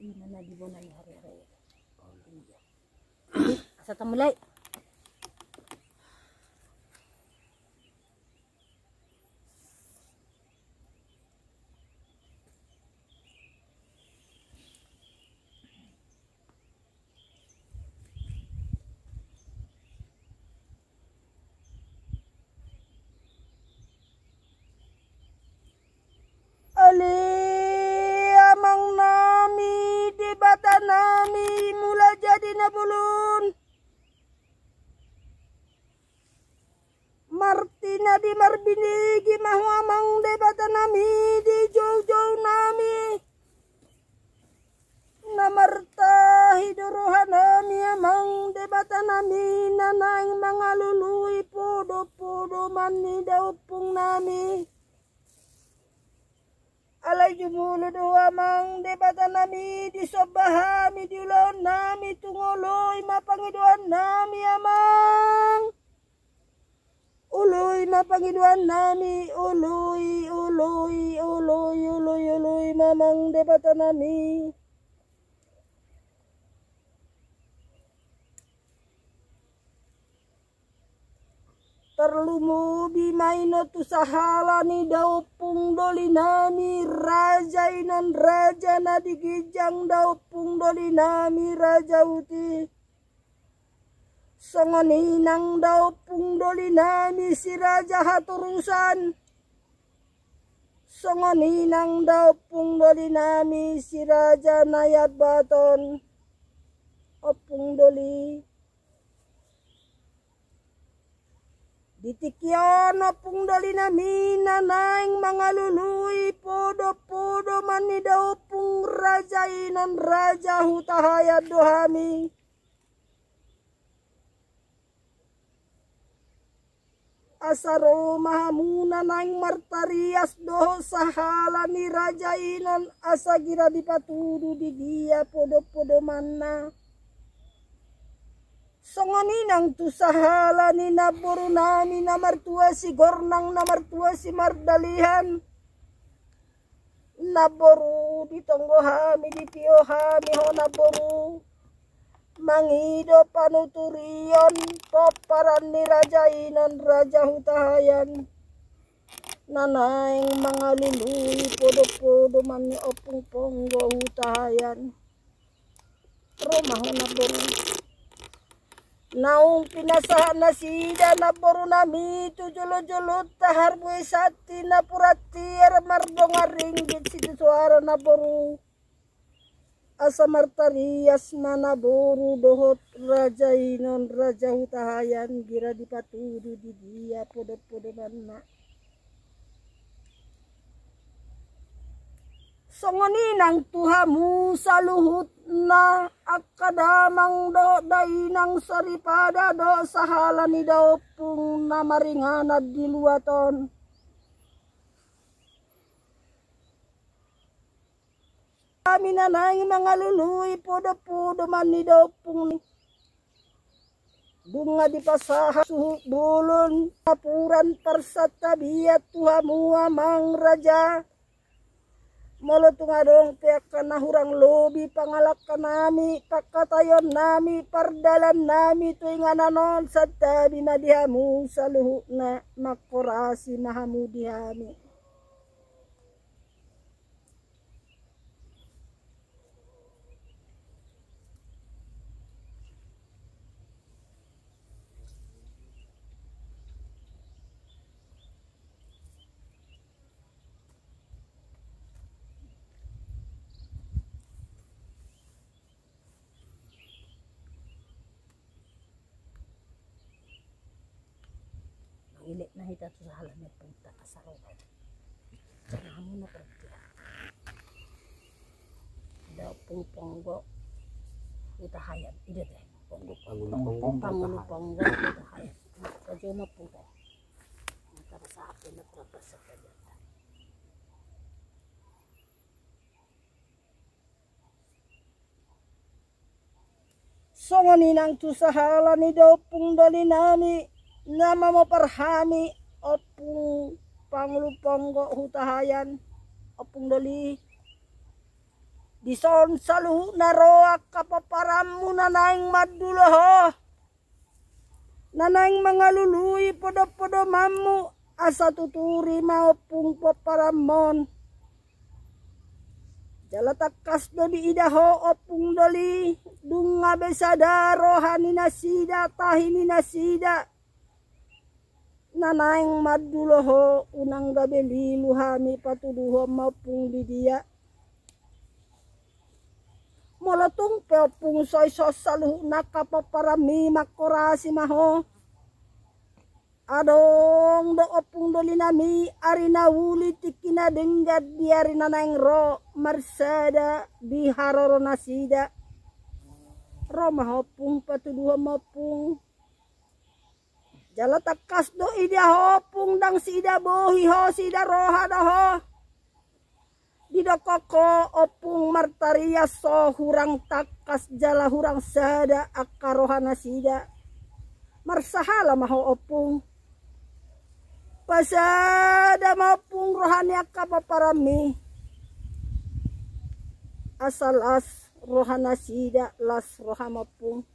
ina na di mo na hari-hari. Iya. Asa ta mulai? Ali amang nami di bata nami mula jadi nabulun. Martina di marbinigi mahu amang di bata nami di jow-jow nami. Namarta hiduruhan nami amang di bata nami nanang mga lului podo-podo man ni daupung nami. Alay doa mang debata nami di sobahami di ulon nami tunguloy mapangiduan nami amang. Uloy mapangiduan nami? Uloy uloy uloy uloy uloy mamang debata nami. terlumubi maino tu sahala ni daupung dolinami. Raja inan raja na digijang daupung dolinami. Raja uti songoninang daupung dolinami si raja haturusan. Songoninang daupung dolinami si raja nayat baton. Opung doli. Ditikyono pung dali namin naing mga luluy. Podo-podo man ni daw pung raja inon raja hutahaya dohami. Asaro mahamuna naing martarias doho sahala ni raja inon asagira dipatudu di dia podo-podo manna. Songoninang tu sahala ni naburu nami na martua si gornang na martua si mardalihan. Naboru di tonggo hami di pio hami ho naboru. Mangido panuturion paparan ni raja hutahayan. Nanaing mga lului podo-podo man ni opung ponggo hutahayan. Rumah ho naboru. Naung pinasahan na sida na boro nami tu jolo-jolo tahar buhay sati na purati ar marbong ringgit si suara na boro. Asa martarias mana boro dohot raja inon raja hutahayan gira di patudu di dia podo-podo mana. Songoninang tuhamu sa luhut na akadamang do dainang saripada do sahala ni daw pung di Kami na nang mga luluy podo-podo man ni daw pung bunga di pasaha suhu bulon tapuran parsat tabiat tuhamu amang raja. Molo tungadong pihak kana hurang lobi pangalak kanami pakatayon nami pardalan nami tuingananon sa tabi madihamu sa luhu na makorasi mahamu dihami. Ilik na hita tu sa halan ni punta kasaroban. Jangan mo na pergi. Daw pung ponggo. Utahayan. Ida teh. Ponggo ponggo. Kanya. Songoninang tu sa halan ni daw pung dali nami nama maparhami opung pangulo ponggo hutahayan. Opung dali Dison saluhu naroa kapaparamu nanaing maduloho. Nanaing mga lului podo-podo mamu asa tuturi maupung paparamon. Jalatakas do di idaho opung doli dunga besada rohani nasida tahini nasida nanaing maduloho unang gabeli luhami patuduho maupung di molotung peopung soy sosalu nakapaparami makorasi maho adong do opung doli nami arina wuli tikina denggat di arina nang ro marsada di haroro nasida ro mahopung patuduha mapung jala takas do ida hopung dang sida bohi ho sida roha ho di koko opung martaria so hurang takas jala hurang sada akaroha nasida marsahala maho opung. Pasada mapung rohani akapaparami. Asal as rohana sida las rohamapung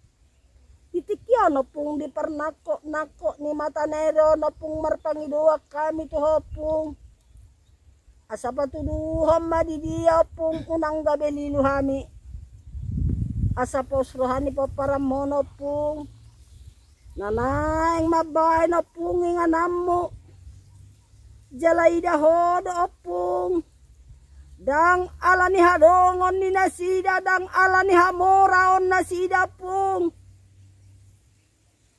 titikya no pung di pernako nako ni mata nero no pung marpangidoa kami tuh pung asa patuduham di dia pung kunang gabelilu hami. Asa pos rohani paparamono pung. Nanaing mabay na pung inganamu jalaida hodo opung. Dang alani hadongon ni nasida dang alani hamora on nasida pung.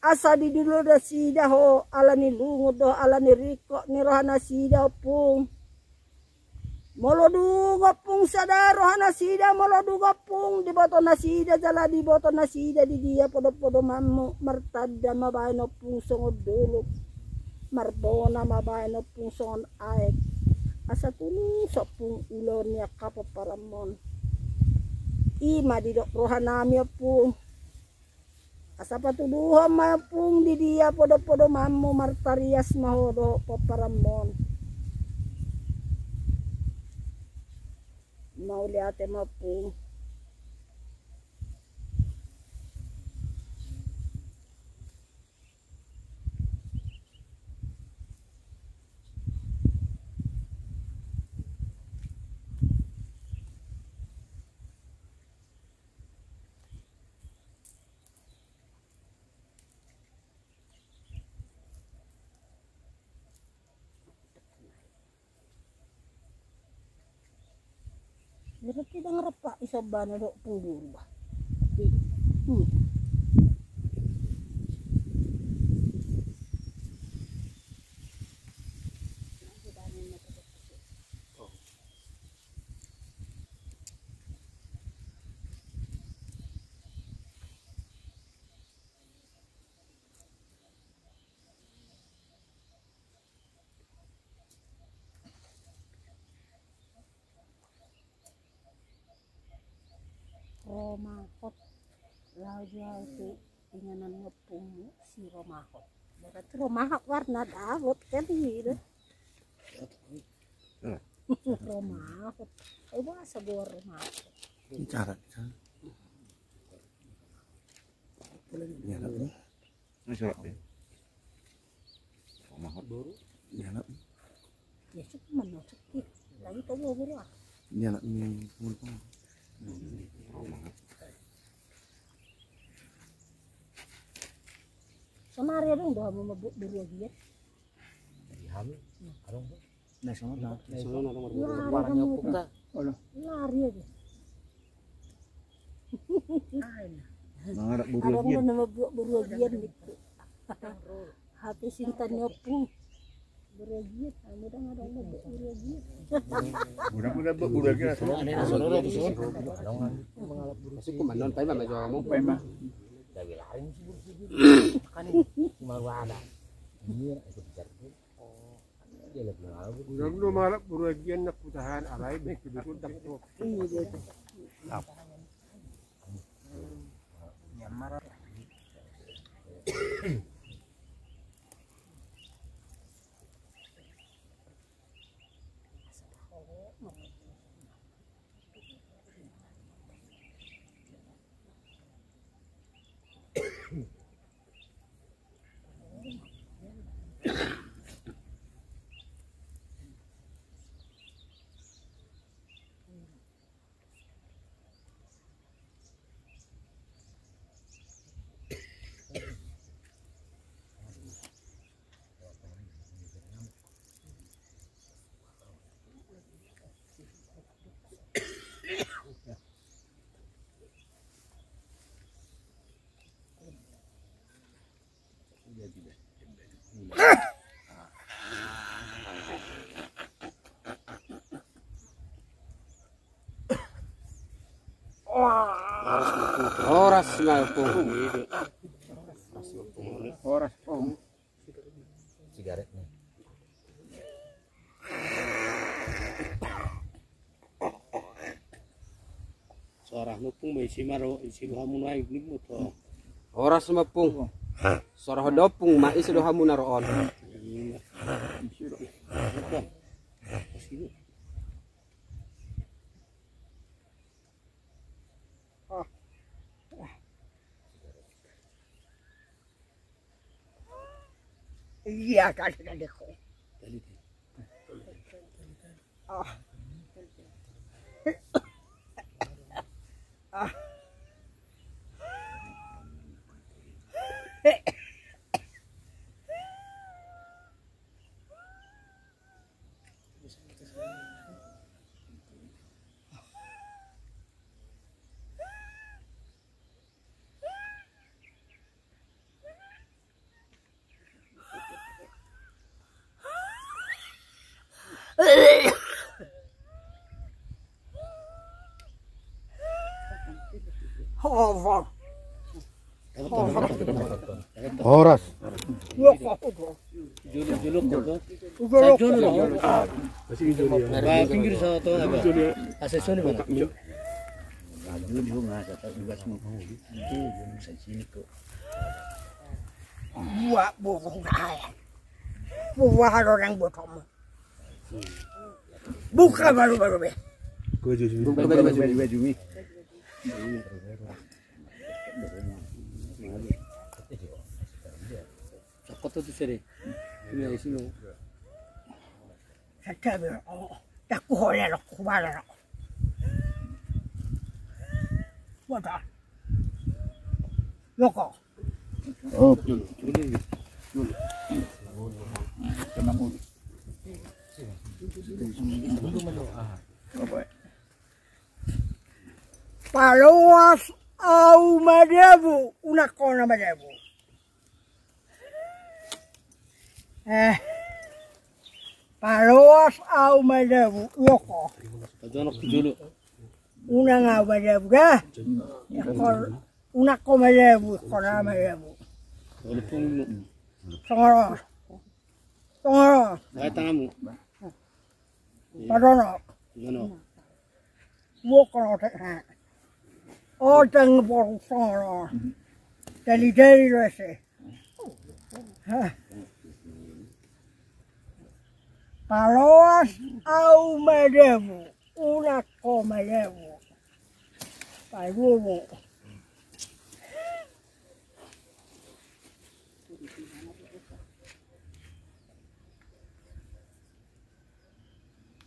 Asa di dulu nasida ho alani do alani riko ni rohana pung molo duga pung sada rohana sida molo duga pung di boto nasida jala di boto nasida di dia podo podo mamu martada mabain pung songod dulu. Marbona mabayan pung son aek asa tulu sa pung ulon niya kapaparamon ima di dok rohanami pung. Asa patuluhan ma pung di dia podo podo mamu martarias mahodo paparamon Mauliata é Mapu. Mau lihat mapung Berarti dah ngerepak isoban dok punggur bah. Hmm. Romahot. Raja itu inganan ngepung si Romahot. Berarti Romahot warna dawet kan gitu Romahot. Oh bahasa gua Romahot. Cara cara nyala ini. Ini surat deh Romahot. Baru. Nyala ya cuma mana sakit lagi tuh gua. Gua nyala ini pun sama area dong dah mau mabuk dulu lagi ya nah sama nah lari kamu lari aja. Nah ada buru ada nama buat beruagian gitu. Hati cinta nyopung beruagian kamu udah ada yang buat beruagian budak-budak buru lagi lah Kasi kumanon pa ba medyo mo pa ba. Budak no malap buragian na putahan alay be kibikod dakto. ini dia tuh Oras na po. Oras po. Sigaret nih. Suara mo pong may simaro, isibuha mo na mo to. Oras na po. Sora daw pong maisuduhan mo na roon. दिया काट के देखो। चली थी tadi tadi ko. Hava. Oras. Julok-julok ko to. Ugolo Sa julo lang. Ba, pinggir sa to. Apa? Asesor ni mana? buat burung kaya. Buah orang. Buka baru-baru be. Sakot to sire. Ini ay sino. Sa tabi. Oh, taku hole lo kubala lo. Wata. Loko. Paloas au madevu, una kona madevu. Eh, paloas au madevu, loko. Padono ko julo. Una nga madevu, dah. Ekor, una ko madevu, kona madevu. Wala pong Songoro. Songoro, ay tanga mo. padono. Ano? Walk on it, ha. Oh, dang bottle songoro. Deli deli resi. Paloas au me devo, una ko me devo. Pai ruovo.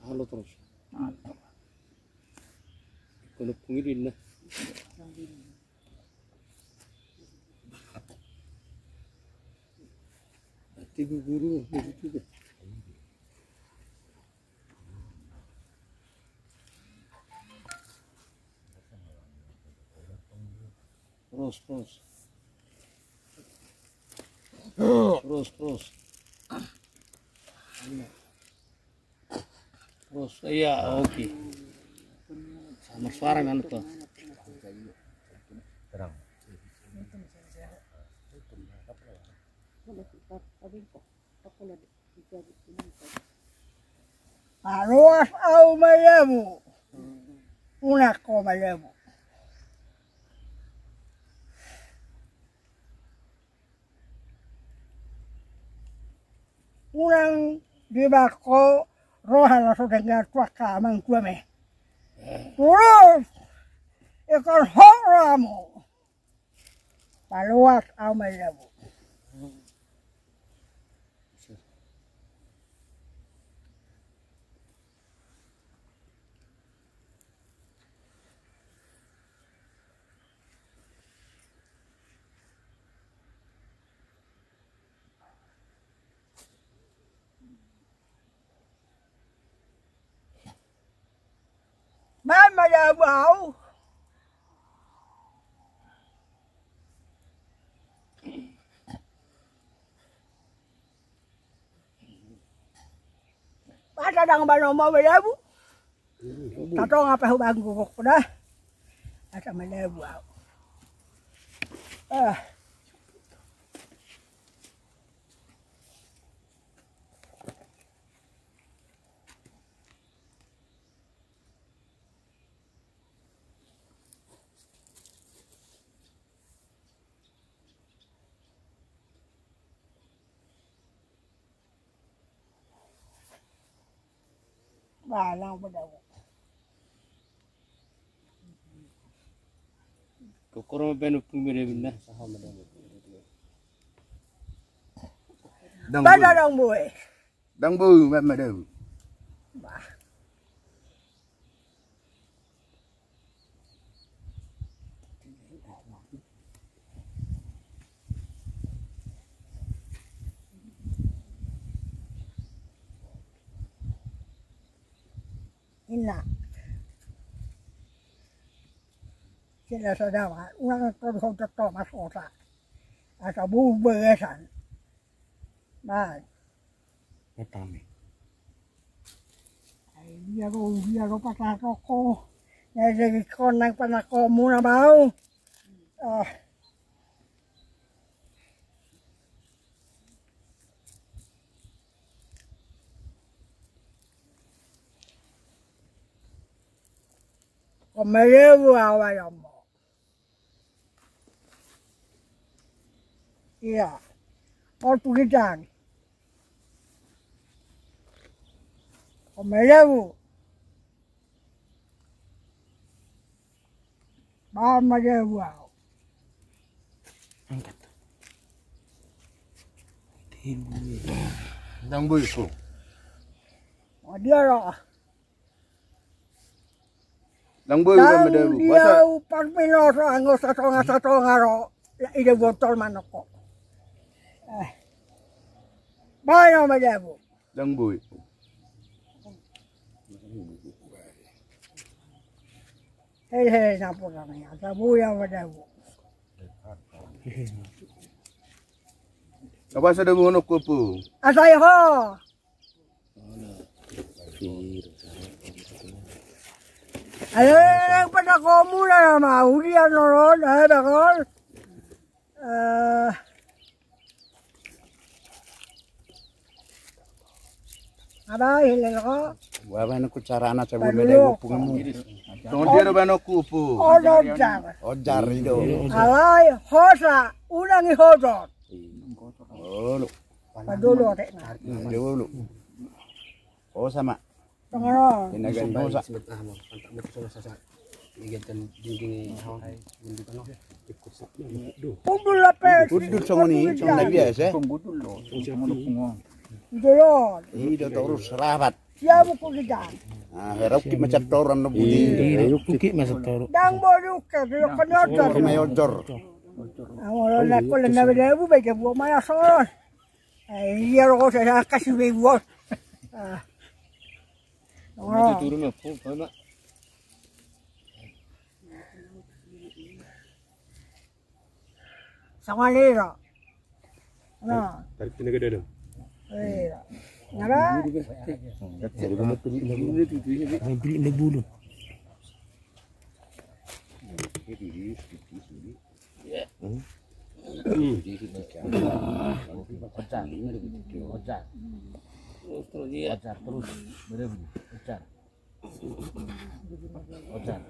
Halo terus. Kalau pengirin lah. Tiga guru begitu deh. Terus terus. Terus terus. Terus iya oke. Sama suara kan tuh. Paloas au madevu. Una ko madevu. Unang di bako rohan la so dengar tua kamang tua me. Terus ikon hok ramu. Paloas au madevu. Ada dang bano mau madevu. Tato ngapa hubang guguk dah. asa malebu au. Ah. Balang pada aku. Kokoro benu pumire binna saham ada. Dang Pada bu. dong boy. Dang bu, mat mat dah. Ina. Sila sa dawa, unang todo sa to masosa. Asa bubesan. Ba, Matami. ay biyaro biyaro patato ko. Nasa ko nang panako muna ba? Ah. Komelewu awal mo. Iya. Or pugitan. Komelewu. Ba malewu aw. Dang bu ko. O dia ro. Dang bu mat mat dah. Dan Masa dia upang pinoso ang sa tonga sa tonga ro. Ide botol manoko. Eh. Ba no malewu. dang bu. Hei hei na po kami. Sa buya malewu. Apa sa dang ngono ko po? Asay ho. Ayo, pada kamu na mau dia noron, eh bakal. Eh, apa hilang ko? Wa na cara anak sa bu Padulo. mat dah mo. Dia ba no ko po. Ono jar. Ojar ido. Alay, hosa, unang ihodot. Oh. Padulo na. Dulu. Oh sama. Tungaro. Tinagan mo sa. Semet ah mo pantak mo sa sa sa. Igan dingding hay. Hindi pa no. Ikut sa. Do. Pumula pe. Udut sa ngoni, sa na biasa. Dulon. Ido terus rapat. Siya mo ko. Ah, harap ki macam toran na budi. Kuki masuk toro. Dang mo duke, dilo kanyotot. May ojor. Ahora la cola na vele bu be que bu maya lo ha casi be bu. Ah. No. Turu mo po pa ma. Sama lero. No. Tarik dalam. Lero. Nara. Terus dia ocar terus. Bener Ocar. Ocar.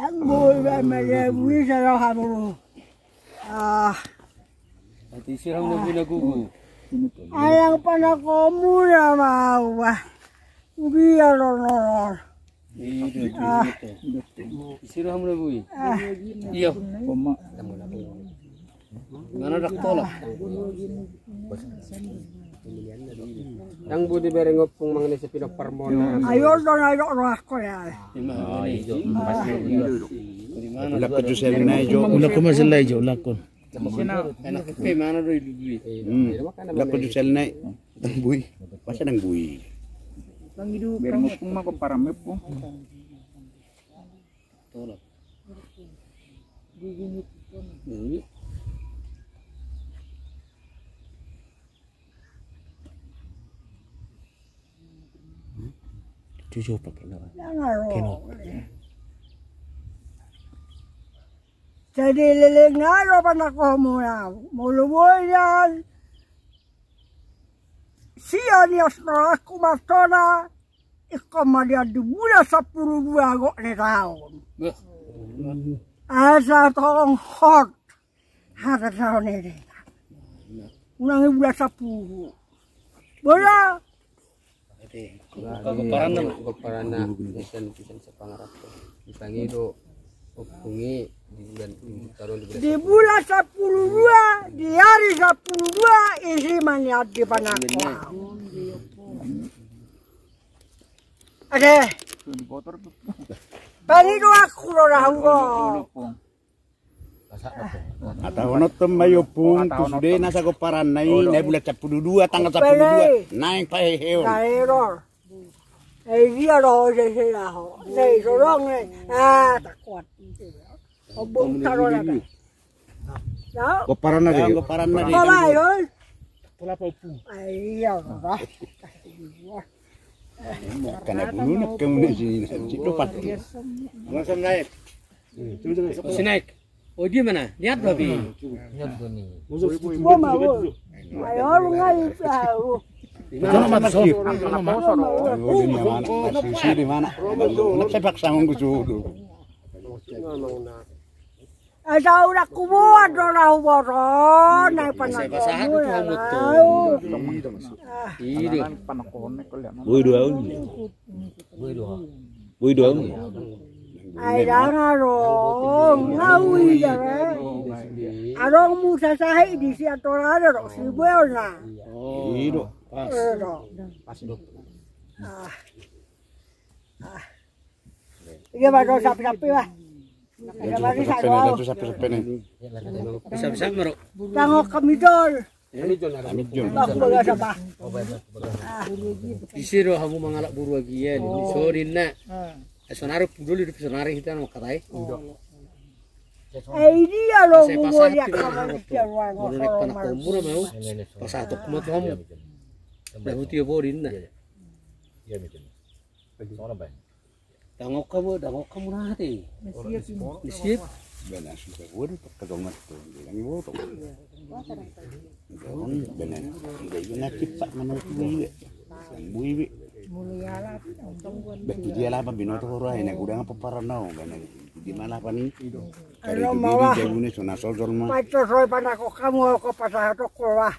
Ang bul be me le bu sa lo ha bu. Ah, Nanti siram na bulo gugu. ayang panako muna mau. Biya lo no. Ah, Siram na buyi. Iya. Mana dak tolak? Yang budi berengop pung mangne sa pinagparmona. ayo do na yo ro ako ya. Di mana ijo? Di mana? Wala ka Jose na ijo. Wala ko masalay jo. Lakon. Enak ke mana do ibu Hmm. Wala ka Jose na. Dang buy. Pasa nang buy. Tolak. Jujur pakai nama. Nangaro. Jadi liling na ro pa na ko mo na. Muluboy yan. Siya ni astra aku matona. Ikaw madia dubula sa puro buwago ni taon. Asa tong hot. Hata taon ni Unang ibula sa puro. Bola. Kaguparan Pisan pisan do. Di bulan di tahun di bulan. Di bulan 12, di hari 12, isi maniat di panakwa. Tuh. panito ako raw ko. Atau ono temayo pun tu sudah nasa paranai naik bulan capulu dua tanggal capulu dua naik pa heo. Kairo. Eh, dia ro se se la ho. Nei so rong nei. Ah, takwat. Obong taro la. Ya, Ko paranai ko paranai. Bala yo. Pola pa upu. Ai ya, ba. Kana bulu nak kamu ni situ pati. Langsung naik. Sinaik. Oh dia mana? Lihat babi. Mo ma wo. Ayo lu ngai tahu. Jangan masuk. Oh di mana? Sisi di mana? Nak sepak sangung ku sudu. Ngomong na. Ada udah kubuat orang boron naik panah kamu ya Iya. Panakone ko lihat. Bui dua un. Bui dua un. Ada ngarong ngawi ya Arong musa sahi di si ro si buena. Ido. Ero. Ah. Ah. Iya baru sapi-sapi lah. Ada lagi Pene satu. tu sapi pene. Bisa-bisa merok. Tangok kami dol. Amit jon. Aku baga sabah. Isiro hamu mangalak buru agian. Sorin na. Sonare di sonare kita no katai. Eh dia lo Saya mau pasah dia tu kawan dia ruang Buru nek panak komur mau. Pasatu kumat hamu. Dah hutia borin na. Tangok kamu, tangok kamu nanti. Siap. Bena sudah wuri pagkagongat to. Bilang mo to. Gawon bena. Hindi na kipa naman ko buwi. Ang buwi. Bek dia lah binoto ko rai na gudang paparanaw bena. Di mana pa ni? Kari Ano, di mawa. bibig jawune so nasol sol ma. Paito soy panako kamu ko pasah to ko lah.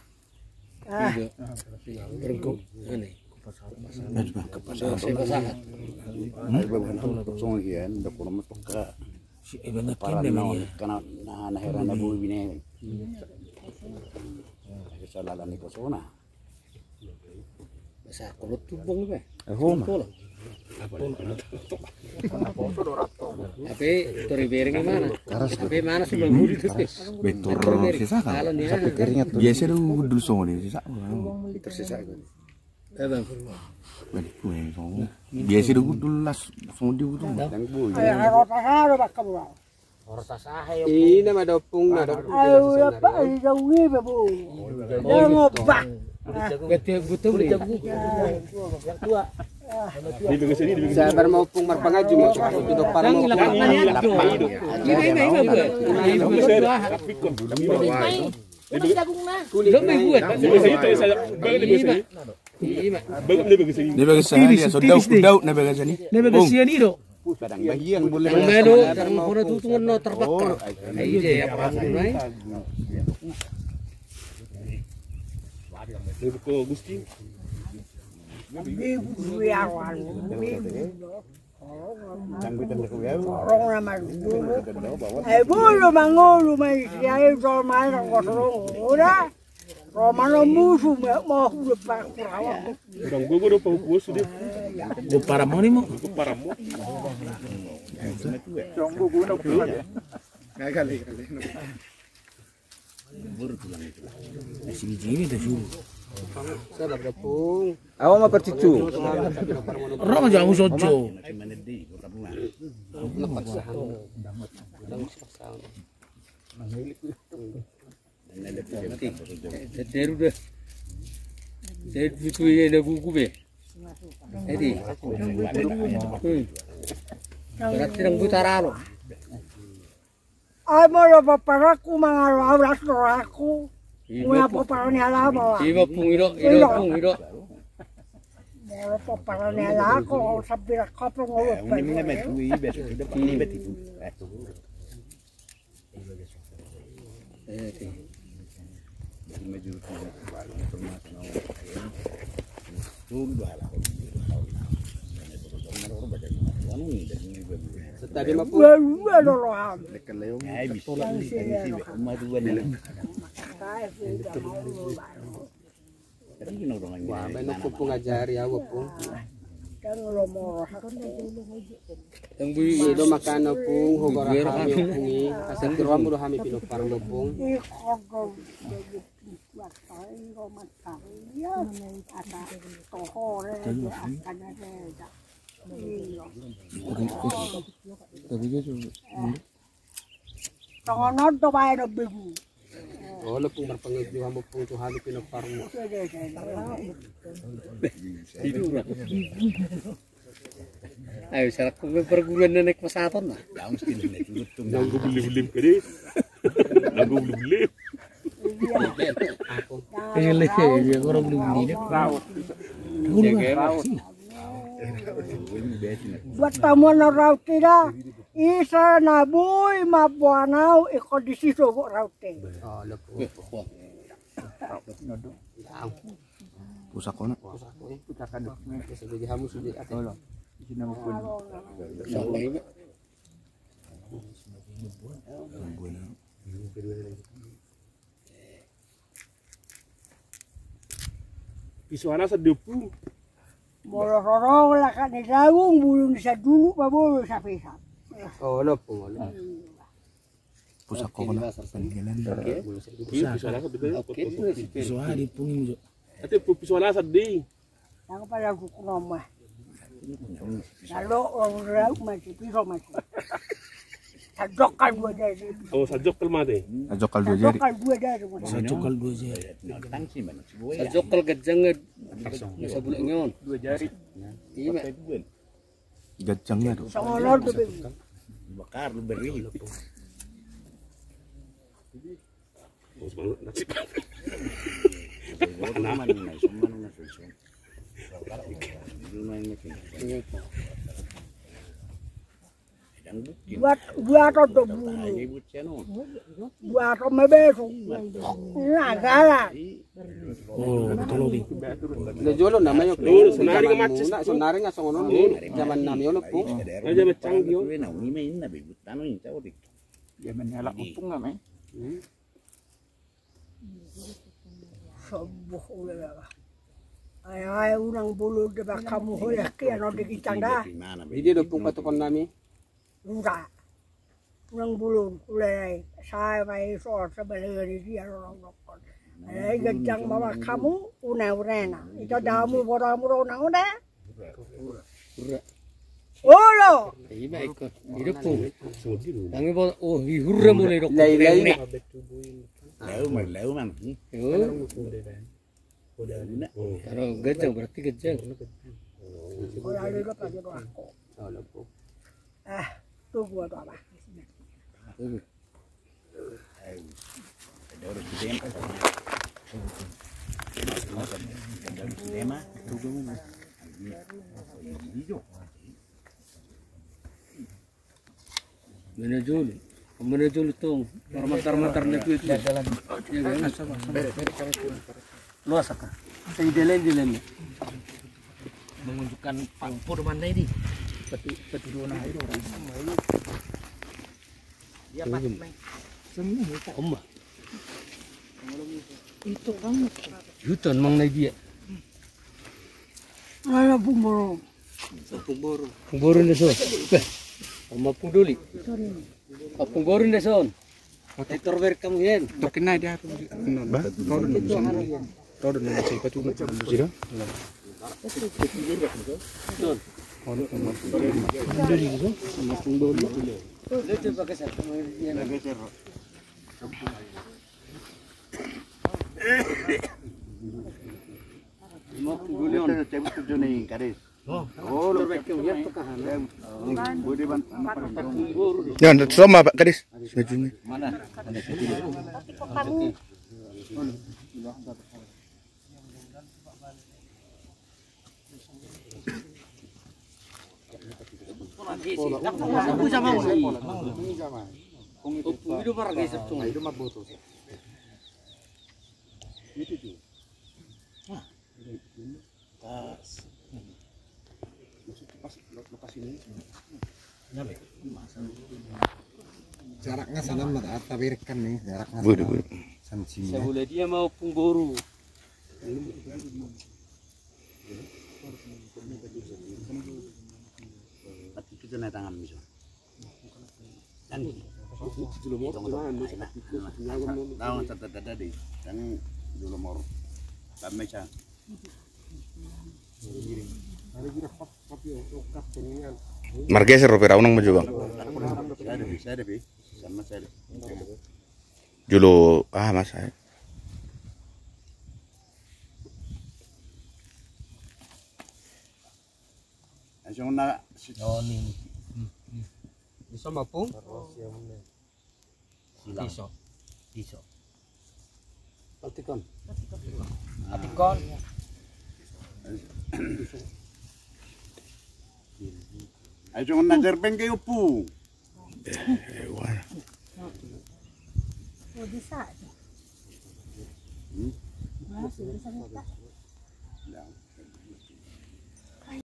Ah, Berengkuk. Ini. Aduh ba kapasa. Saya pasahat. Ay ba ba to song hiyan da ko mo to ka. Si Eben na Paranaw kana na nahera na buwi bine. Kesalahan ni ko sona. Basa kulot tubong ba? Ahom. Tulo. Tapi tori bereng mana? Tapi mana sih bang budi tuh? Betul sisa kan. Kalau nih. Biasa dulu dulu di sisa. Tersisa Eh. Biasa dulu dulu las songo di utu. Dang buwi. ay haro pasaharo ba kamu. Ini nama dopung na dopung. Ay uya pa ay dawi ba bu. Beli. Sabar mau pung marpangaju mo. Itu do para mo. Ini ini ini. Ini buat. Iya. Iya. Dia sana dia so daud daud na bagas ni. Kadang bagian boleh. Ang melo, tarang mahura tutungan no terbakar. Ayo je apa mulai. Ibu yawan. Dang bitan ko ya. Orang nama dulu. Eh bulu mangulu mai siai do mai ro rong ora. Romano musuh mau lupa kurawa. Urang gogo do pa upu sudah. Go para mo ni mo. Para mo. Sini sini dah suruh. Dopung. Ako mapercicu. Orang aja aku sojo. Teru dah. Teru itu yang ada gugu be. Jadi. Hmm. Berarti nang butara lo. Ay mo lo paparaku mga laulas aku. Mula paparan ni alama. Iba pung iro, iro pung. Mula paparan ni alako. Sabi na kapang ulo pa. Ini mga betu i betu kita pilih betu. Maju tu baru informasi no. Mah pun Wala lo lo ham. Dekat leo. Ay, bisa lah. Maju dua Kaya sila mo lo lo. Tapi kena orang wah menu ko hogora kami pungi. Asal kiro mo do kami pinopar mo pung. Ikogo. Watay ko mataya. Ata tohore. Akanya reda. Iyo. Tangan to ba no bigu. Oh lo pung marpangit yo mo pung to kami pinopar mo. Ayo sarak ko perguruan na naik masaton na. Daun skin ni tu tu. Nanggu belim-belim ke dia. Nanggu belim-belim. Ako. Iya, orang belum ini. Buat tamu na tira. Isa na boy mabuanaw iko disiso ko. Oh lo pung. Pusak ko na. Hamu sudah ate. Pisuana sedepu. Moro rorong lah kan ni dagung bulung sa dulu pa bulu sa pisa. Oh lo pung. Lo. Pusak ko na. Panggilan. Pisuana sedepu. Oke. Suara pun Ate pisuana sedih. Ang pala ko kuno ma. Lalo o raw masih piso masih. Sadokal dua dari. Oh sajok kelmate. Ajok kal dua jari. Sadokal dua dari. cokal dua je. Tang sih mana? Sa jokal gajang sa bulan ngayon. Dua jari. Iya. Gajangnya tuh. Sa ngolor to be. Bakar lu beri. Oh semangat nasib. Nama ni na semua na Dua dua but siya no. Dua to mebeso. Na gala. Lo jolo nama yo. Lo, sonari ka matches Na po. sonari nga songonon ni zaman nami yo lo pung. Aja becang yo. Na ni main na be butano ni tao dik. Sobuh ulah. Ay ay unang bulu de ba kamu hoya ki ano de kitanda. Hindi do pung patukon nami. Enggak. Unang bulu ulah. Saya mai so sa baleri dia orang nokon. Ay gajang mama kamu una urena. Ito damu bora muro na una. Olo. Iya ba iko. Hidup pung. Sudi lu. Tangi bo oh hihurra mo lero. Lai lai na. Leu man leu man. Yo. Na. Karo gajang berarti gajang. Ora lelo pa yo ako. Oh lo pung. Ah, tu gua tu apa? Ada kita yang Tema. Mana jolo. Mana jolo tong. Marmatar-matar na kuit. Ya jalan. Ya kan. Luas ka. Sa dilen-dilen. menunjukkan pangpur mana ini Oma. Yutan mang na dia. Ano bumuro? Pungboro. Pungboro na son. Oma puduli. Oh, pungboro na son. Motor ver kamu yan. tokin na dia ba todo no todo no sa ipa tumo sira Leche pa ka sa kamu yan. Mo pungguli on. Kita cebut tu ni karis. Sama Pak Kadis. Bajunya. Marah guys, tuh. Jaraknya sana mata tabirkan nih jaraknya. Sana sini. Saya boleh dia mau pungguru. Itu na tangan miso. Dan Tahu tata tata di dan dulu opera unang saya. Julo ah mas Sidoni. Hmm. Iso mabung? Terus ya mune. Silang. Iso. Iso. Patikon. Patikon. Patikon. Ayo jangan ngajar pengke upu. Ewan. Oh, bisa. Hmm. Masih bisa nih, Pak.